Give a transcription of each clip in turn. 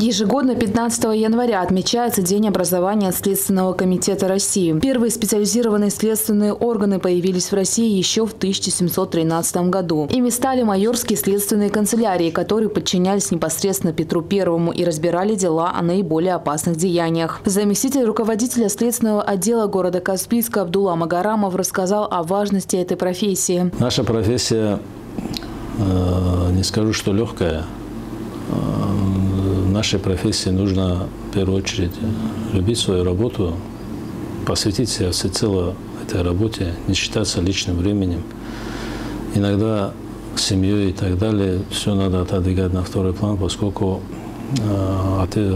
Ежегодно 15 января отмечается День образования Следственного комитета России. Первые специализированные следственные органы появились в России еще в 1713 году. Ими стали майорские следственные канцелярии, которые подчинялись непосредственно Петру Первому и разбирали дела о наиболее опасных деяниях. Заместитель руководителя следственного отдела города Каспийска Абдулла Магарамов рассказал о важности этой профессии. Наша профессия, э, не скажу, что легкая, нашей профессии нужно в первую очередь любить свою работу, посвятить себя всецело этой работе, не считаться личным временем. Иногда семьей и так далее все надо отодвигать на второй план, поскольку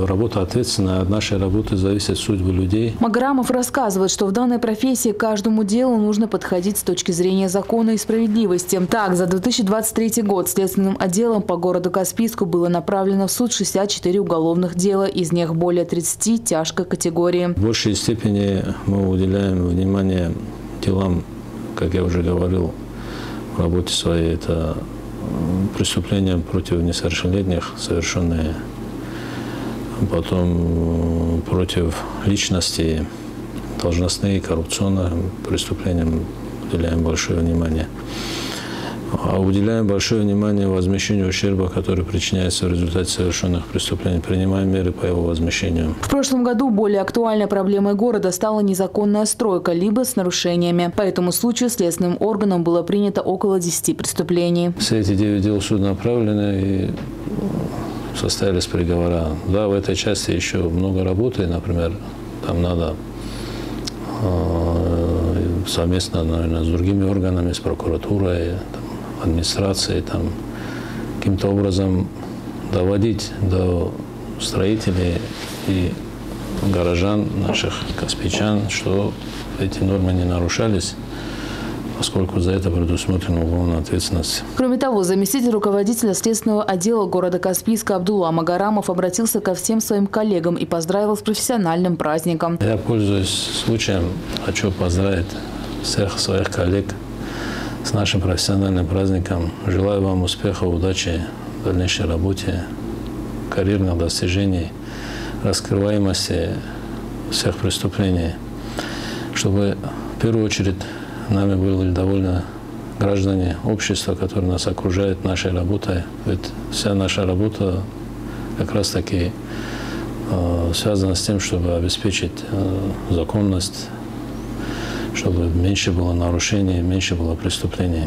работа ответственная. От нашей работы зависит судьбы людей. Маграмов рассказывает, что в данной профессии каждому делу нужно подходить с точки зрения закона и справедливости. Так, за 2023 год следственным отделом по городу Каспийску было направлено в суд 64 уголовных дела, из них более 30 тяжкой категории. В большей степени мы уделяем внимание делам, как я уже говорил, в работе своей. Это преступления против несовершеннолетних, совершенные потом э, против личности, должностные, коррупционным преступлениям уделяем большое внимание. А уделяем большое внимание возмещению ущерба, который причиняется в результате совершенных преступлений. Принимаем меры по его возмещению. В прошлом году более актуальной проблемой города стала незаконная стройка, либо с нарушениями. По этому случаю следственным органам было принято около 10 преступлений. Все эти 9 дел в суд направлены и состоялись приговора. Да, в этой части еще много работы, например, там надо э, совместно, наверное, с другими органами, с прокуратурой, там, администрацией, там, каким-то образом доводить до строителей и горожан наших, каспичан, что эти нормы не нарушались поскольку за это предусмотрена уголовная ответственность. Кроме того, заместитель руководителя следственного отдела города Каспийска Абдулла Магарамов обратился ко всем своим коллегам и поздравил с профессиональным праздником. Я пользуюсь случаем, хочу поздравить всех своих коллег с нашим профессиональным праздником. Желаю вам успеха, удачи в дальнейшей работе, карьерных достижений, раскрываемости всех преступлений, чтобы в первую очередь нами были довольно граждане общества, которые нас окружают нашей работой. Ведь вся наша работа как раз таки э, связана с тем, чтобы обеспечить э, законность, чтобы меньше было нарушений, меньше было преступлений.